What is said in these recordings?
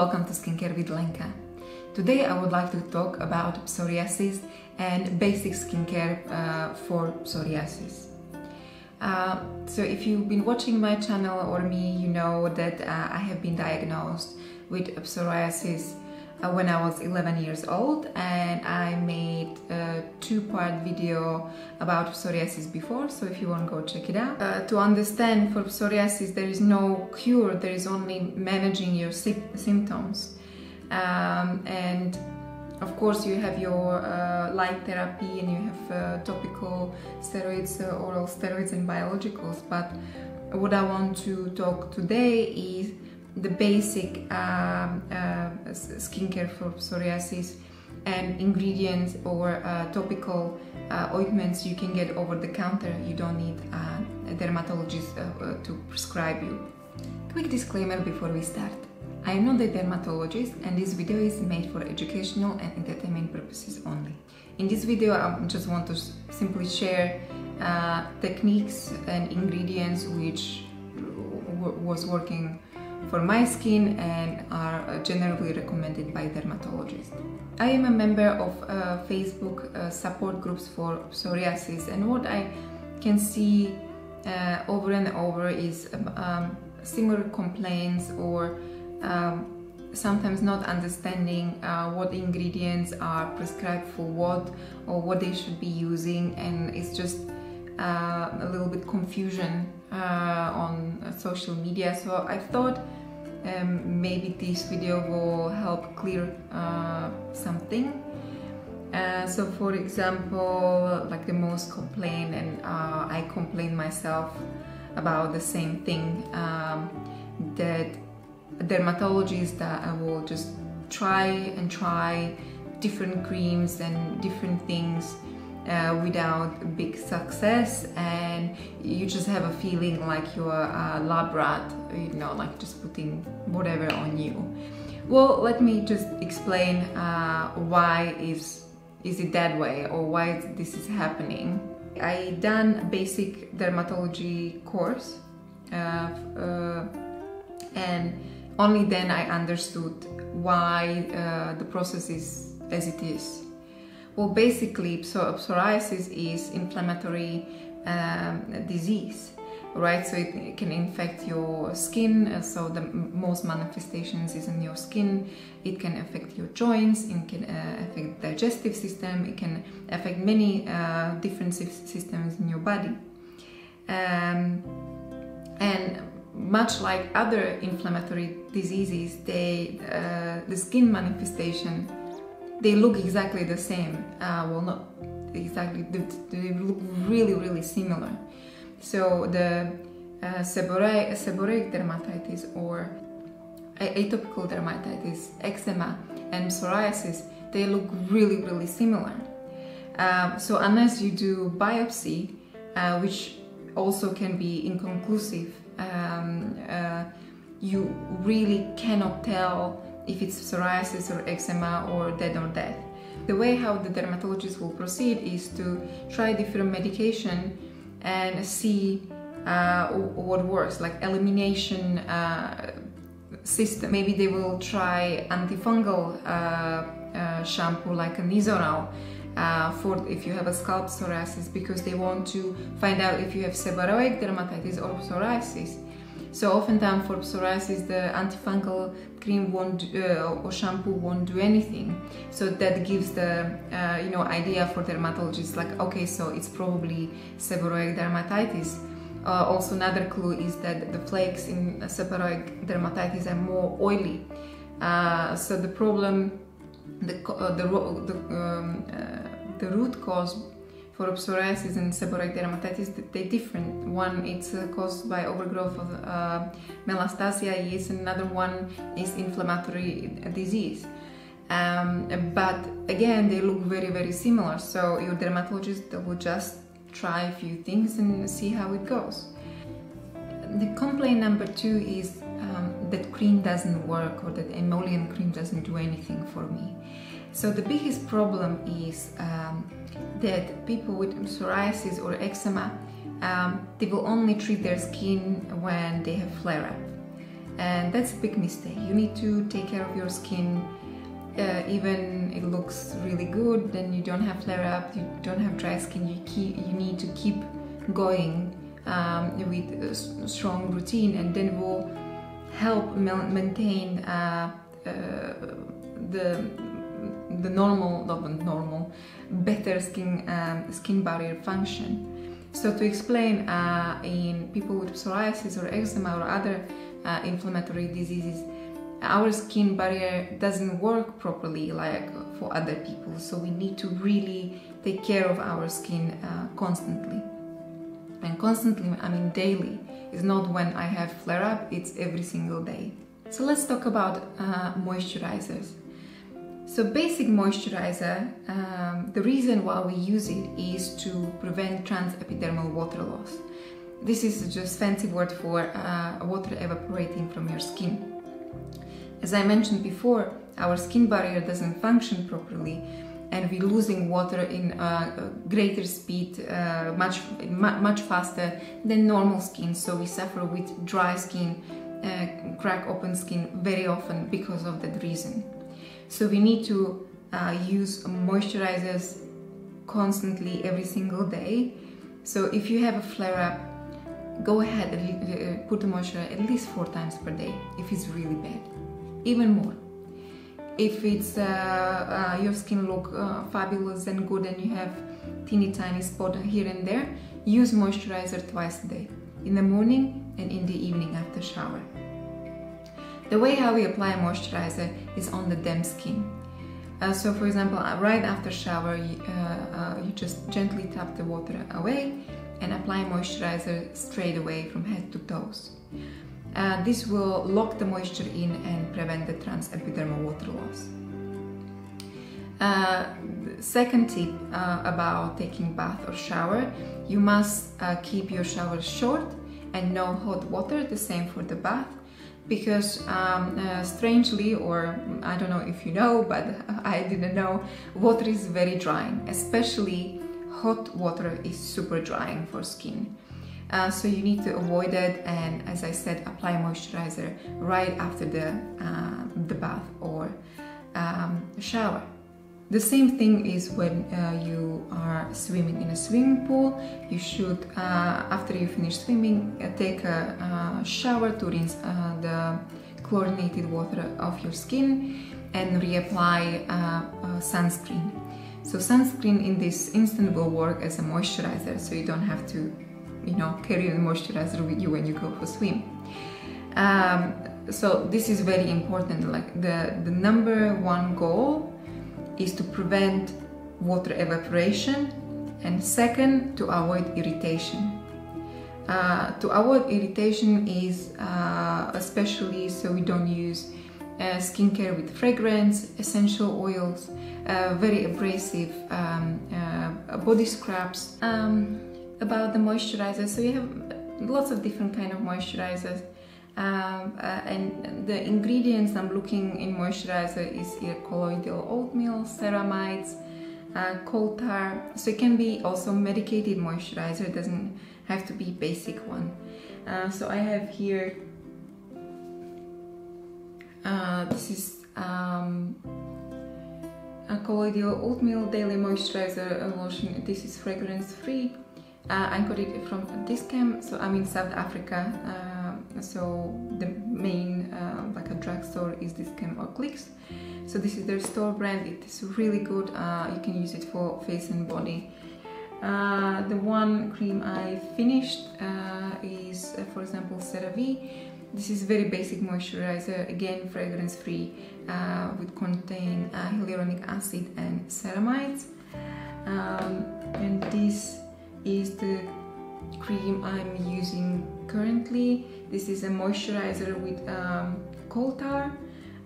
welcome to Skincare with Lenka. Today I would like to talk about psoriasis and basic skincare uh, for psoriasis. Uh, so if you've been watching my channel or me, you know that uh, I have been diagnosed with psoriasis when I was 11 years old and I made a two-part video about psoriasis before so if you want go check it out. Uh, to understand for psoriasis there is no cure, there is only managing your symptoms um, and of course you have your uh, light therapy and you have uh, topical steroids, uh, oral steroids and biologicals but what I want to talk today is the basic um, uh, skincare for psoriasis and ingredients or uh, topical uh, ointments you can get over the counter. You don't need uh, a dermatologist uh, uh, to prescribe you. Quick disclaimer before we start. I am not a dermatologist and this video is made for educational and entertainment purposes only. In this video I just want to simply share techniques and ingredients which was working for my skin and are uh, generally recommended by dermatologists. I am a member of uh, Facebook uh, support groups for psoriasis and what I can see uh, over and over is um, um, similar complaints or um, sometimes not understanding uh, what ingredients are prescribed for what or what they should be using and it's just uh, a little bit confusion uh, on social media so I thought um, maybe this video will help clear uh, something. Uh, so for example like the most complain and uh, I complain myself about the same thing um, that dermatologists that I will just try and try different creams and different things uh, without big success and you just have a feeling like you're a lab rat, you know, like just putting whatever on you. Well, let me just explain uh, why is, is it that way or why this is happening. I done basic dermatology course uh, uh and only then I understood why uh, the process is as it is. Well, basically, psoriasis is inflammatory um, disease, right? So it, can infect your skin. Uh, so the most manifestations is in your skin. It can affect your joints. It can uh, affect digestive system. It can affect many uh, different systems in your body. Um, and much like other inflammatory diseases, they, uh, the skin manifestation they look exactly the same. Uh, well, not exactly, they look really, really similar. So the uh, seborrheic, seborrheic dermatitis or atopical dermatitis, eczema and psoriasis, they look really, really similar. Um, so unless you do biopsy, uh, which also can be inconclusive, um, uh, you really cannot tell if it's psoriasis or eczema or dead or death. The way how the dermatologist will proceed is to try different medication and see uh, what works, like elimination uh, system. Maybe they will try antifungal uh, uh shampoo like a Nizoral uh, for if you have a scalp psoriasis because they want to find out if you have seborrheic dermatitis or psoriasis. So oftentimes for psoriasis, the antifungal cream won't uh, or shampoo won't do anything. So that gives the uh, you know idea for dermatologists like okay, so it's probably seborrheic dermatitis. Uh, also another clue is that the flakes in seborrheic dermatitis are more oily. Uh, so the problem, the uh, the um, uh, the root cause for psoriasis and seborrheic dermatitis, they're different. One, it's uh, caused by overgrowth of uh, Malassezia yeast, another one is inflammatory disease. Um, but again, they look very, very similar. So your dermatologist will just try a few things and see how it goes. The complaint number two is um, that cream doesn't work or that emollient cream doesn't do anything for me. So the biggest problem is um, that people with psoriasis or eczema, um, they will only treat their skin when they have flare-up. and that's a big mistake. You need to take care of your skin. Uh, even it looks really good, then you don't have flare up, you don't have dry skin. You keep, you need to keep going um, with a strong routine, and then will help maintain uh, uh, the the normal, not normal, better skin um, skin barrier function. So to explain, uh, in people with psoriasis or eczema or other uh, inflammatory diseases, our skin barrier doesn't work properly like for other people. So we need to really take care of our skin uh, constantly. And constantly, I mean daily. It's not when I have flare up, it's every single day. So let's talk about uh, moisturizers. So basic moisturizer, um, the reason why we use it is to prevent transepidermal water loss. This is just fancy word for uh, water evaporating from your skin. As I mentioned before, our skin barrier doesn't function properly and we're losing water in uh, greater speed, uh, much, much faster than normal skin. So we suffer with dry skin, uh, crack open skin very often because of that reason. So we need to uh, use moisturizers constantly every single day. So if you have a flare up, go ahead and uh, put the moisturizer at least four times per day if it's really bad, even more. If it's uh, uh, your skin look uh, fabulous and good and you have teeny tiny spot here and there, use moisturizer twice a day, in the morning and in the evening after shower. The way how we apply moisturizer is on the damp skin. Uh, so for example, uh, right after shower, you, uh, uh, you, just gently tap the water away and apply moisturizer straight away from head to toes. Uh, this will lock the moisture in and prevent the transepidermal water loss. Uh, second tip about taking bath or shower, you must keep your shower short and no hot water, the same for the bath because um, uh, strangely, or I don't know if you know, but I didn't know, water is very drying, especially hot water is super drying for skin. Uh, so you need to avoid it and as I said apply moisturizer right after the, uh, the bath or um, shower. The same thing is when uh, you are swimming in a swimming pool. You should, uh, after you finish swimming, uh, take a shower to rinse uh, the chlorinated water off your skin and reapply uh, sunscreen. So sunscreen in this instant will work as a moisturizer, so you don't have to, you know, carry the moisturizer with you when you go for swim. Um, so this is very important. Like the the number one goal is to prevent water evaporation and second to avoid irritation. Uh, to avoid irritation is uh, especially so we don't use uh, skincare with fragrance, essential oils, uh, very abrasive um, uh, body scrubs. Um, about the moisturizer, so you have lots of different kind of moisturizers. Um, uh, and the ingredients I'm looking in moisturizer is here colloidal oatmeal, ceramides, uh, coal tar. So it can be also medicated moisturizer, it doesn't have to be basic one. Uh, so I have here, uh, this is um, a colloidal oatmeal daily moisturizer lotion. This is fragrance free. Uh, I got it from Dis-Chem, so I'm in South Africa. Uh, so the main uh, like a drugstore is Dis-Chem or Clicks. So this is their store brand. It is really good. Uh, you can use it for face and body. Uh, the one cream I finished uh, is uh, for example CeraVe. This is very basic moisturizer again fragrance free uh, with contain hyaluronic acid and ceramides. Um, and this is the cream I'm using currently this is a moisturizer with um, coal tar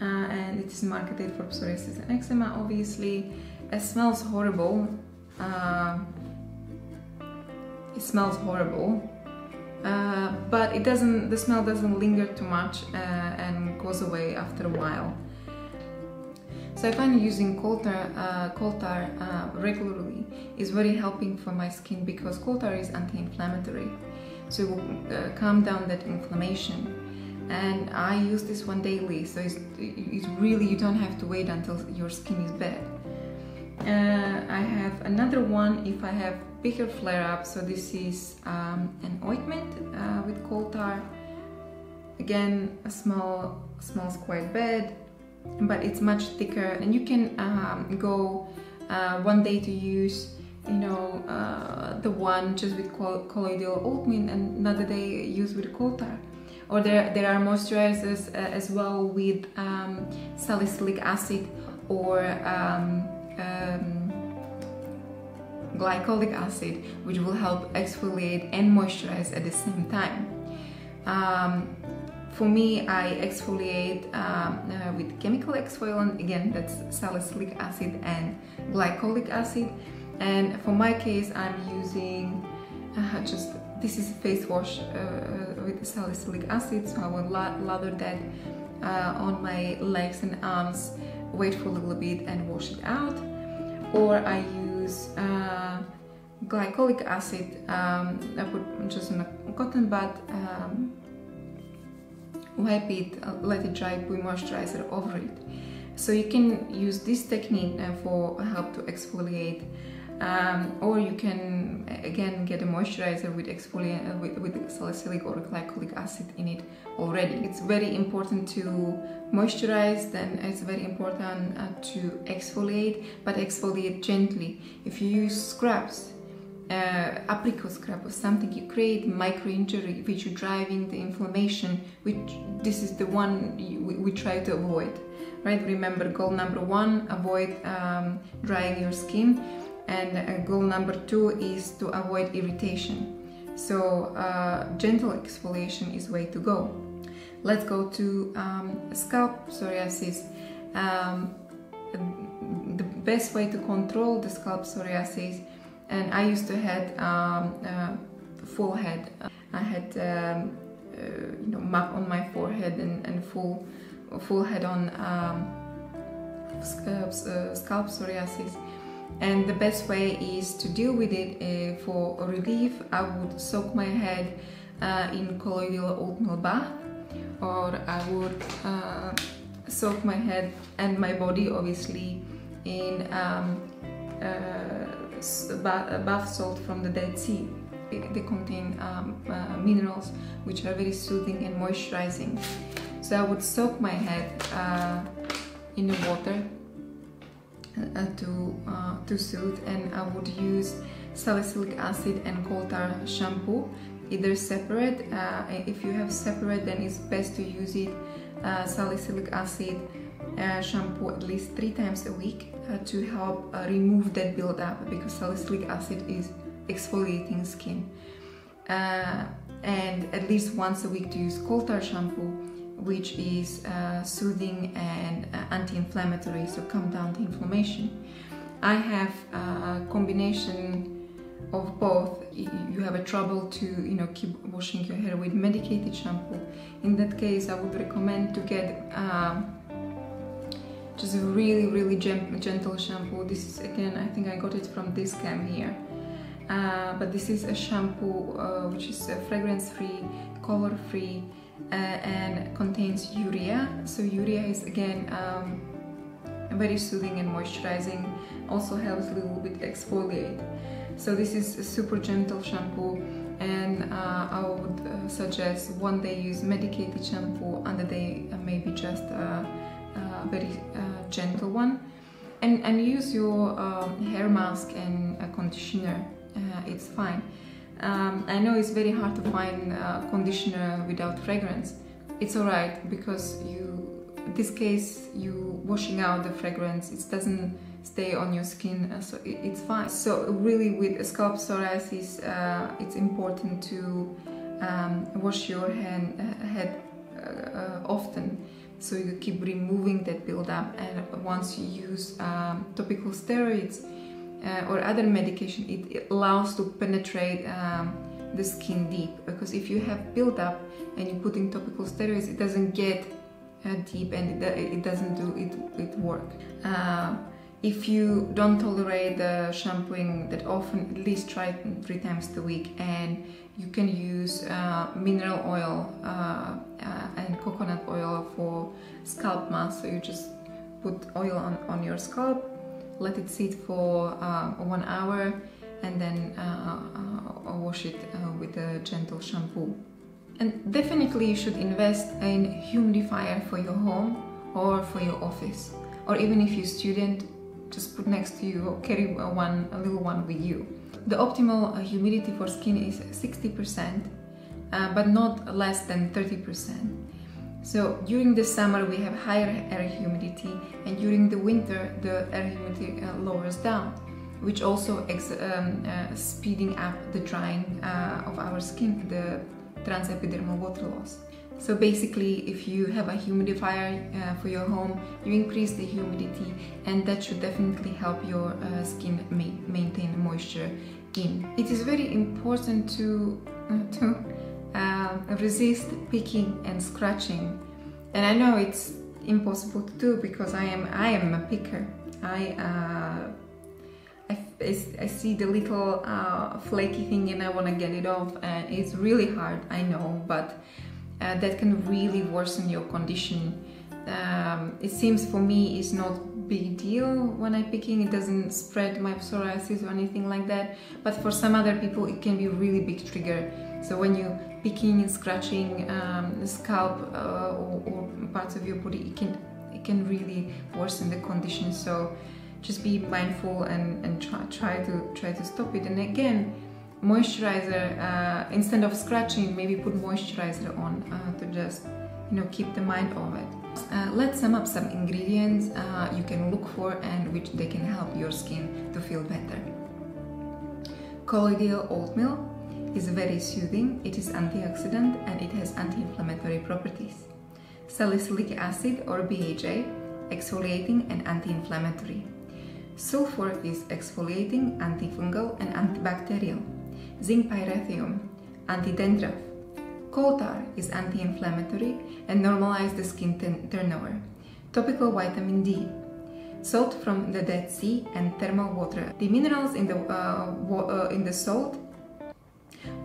uh, and it is marketed for psoriasis and eczema obviously. It smells horrible. Uh, it smells horrible. Uh, but it doesn't, the smell doesn't linger too much uh, and goes away after a while. So I find using coal tar, uh, coal tar uh, regularly is very helping for my skin because coal tar is anti-inflammatory. So it will uh, calm down that inflammation. and I use this one daily so it's, it's really you don't have to wait until your skin is bad. Uh, I have another one if I have bigger flare-up. So this is um, an ointment uh, with coal tar again a small smells quite bad but it's much thicker. And you can um, go uh, one day to use you know uh, the one just with colloidal oatmeal and another day use with coal tar or there, there are moisturizers uh, as well with um, salicylic acid or um, um, glycolic acid which will help exfoliate and moisturize at the same time. Um, for me, I exfoliate um, uh, with chemical exfoliant, again that's salicylic acid and glycolic acid. And for my case, I'm using uh, just, this is face wash uh, uh with salicylic acid, so I will lather that uh, on my legs and arms, wait for a little bit and wash it out. Or I use glycolic acid, um, I put just in a cotton bud, um, wipe it, uh, let it dry, put moisturizer over it. So you can use this technique uh, for help to exfoliate um, or you can again get a moisturizer with exfoliant uh, with, with salicylic or glycolic acid in it already. It's very important to moisturize, then it's very important uh, to exfoliate, but exfoliate gently. If you use scrubs, uh, apricot scrub or something, you create micro injury which you're driving the inflammation, which this is the one you, we, we, try to avoid, right? Remember goal number one, avoid um, drying your skin, and uh, goal number two is to avoid irritation. So uh, gentle exfoliation is way to go. Let's go to um, scalp psoriasis. Um, the best way to control the scalp psoriasis and I used to had um, uh, full head. I had um, uh, you know map on my forehead and, and full full head on um, uh, scalp psoriasis. And the best way is to deal with it uh, for relief. I would soak my head uh, in colloidal oatmeal bath, or I would uh, soak my head and my body obviously in um, bath salt from the Dead Sea. They contain um, uh, minerals which are very soothing and moisturizing. So I would soak my head uh, in the water uh, to, uh, to soothe and I would use salicylic acid and coal tar shampoo either separate. Uh, if you have separate then it's best to use it uh, salicylic acid shampoo at least three times a week uh, to help uh, remove that buildup because salicylic acid is exfoliating skin. Uh, and at least once a week to use coal tar shampoo which is uh, soothing and uh, anti-inflammatory so calm down the inflammation. I have a combination of both you have a trouble to you know keep washing your hair with medicated shampoo in that case i would recommend to get um, just a really really gentle shampoo. This is again I think I got it from Dis-Chem here. Uh, but this is a shampoo uh, which is uh, fragrance free color free uh, and contains urea. So urea is again um, very soothing and moisturizing also helps a little bit exfoliate. So this is a super gentle shampoo and uh, I would uh, suggest one day use medicated shampoo and the day maybe just very uh, gentle one. And, and use your um, hair mask and conditioner uh, it's fine. Um, I know it's very hard to find conditioner without fragrance. It's alright because you in this case you washing out the fragrance it doesn't stay on your skin uh, so it, it's fine. So really with scalp psoriasis uh, it's important to um, wash your hand, head uh, often so you keep removing that buildup and once you use um, topical steroids uh, or other medication it, it, allows to penetrate um, the skin deep. Because if you have buildup and you put in topical steroids it doesn't get uh, deep and it, it, doesn't do it, it work. Uh, if you don't tolerate the shampooing that often, at least try three times a week and you can use uh, mineral oil uh, uh, and coconut oil for scalp mask. So you just put oil on, on your scalp, let it sit for uh, one hour and then uh, wash it with a gentle shampoo. And definitely you should invest in humidifier for your home or for your office. Or even if you're a student, just put next to you or carry one, a little one with you. The optimal uh, humidity for skin is 60%, uh, but not less than 30%. So during the summer we have higher air humidity and during the winter the air humidity uh, lowers down which also um, uh, speeding up the drying uh, of our skin, the transepidermal water loss. So basically, if you have a humidifier uh, for your home, you increase the humidity and that should definitely help your uh, skin ma maintain moisture in. It is very important to, uh, to resist picking and scratching. And I know it's impossible to do because I am, I am a picker. I, uh, I, I, see the little uh, flaky thing and I want to get it off and it's really hard, I know, but uh, that can really worsen your condition. Um, it seems for me it's not big deal when I'm picking, it doesn't spread my psoriasis or anything like that, but for some other people it can be really big trigger. So when you picking and scratching um, the scalp uh, or, or, parts of your body, it can it can really worsen the condition. So just be mindful and, and try, try to try to stop it. And again, moisturizer uh, instead of scratching maybe put moisturizer on uh, to just you know keep the mind of it. Uh, let's sum up some ingredients uh, you can look for and which they can help your skin to feel better. Colloidal oatmeal is very soothing it is antioxidant and it has anti-inflammatory properties. Salicylic acid or BHA exfoliating and anti-inflammatory. Sulfur is exfoliating antifungal and antibacterial zinc pyrithione, anti-dandruff. Coal tar is anti-inflammatory and normalize the skin turnover. Topical vitamin D. Salt from the Dead Sea and thermal water. The minerals in the, uh, uh, in the salt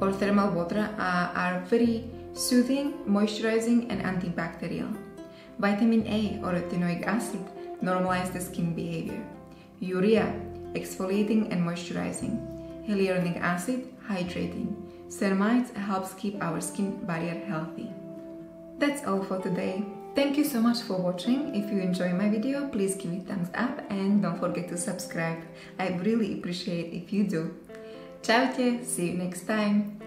or thermal water uh, are very soothing, moisturizing and antibacterial. Vitamin A or retinoic acid normalize the skin behavior. Urea, exfoliating and moisturizing. Hyaluronic acid, hydrating. Ceramides helps keep our skin barrier healthy. That's all for today. Thank you so much for watching. If you enjoy my video, please give it thumbs up and don't forget to subscribe. I really appreciate if you do. Ciao, see you next time.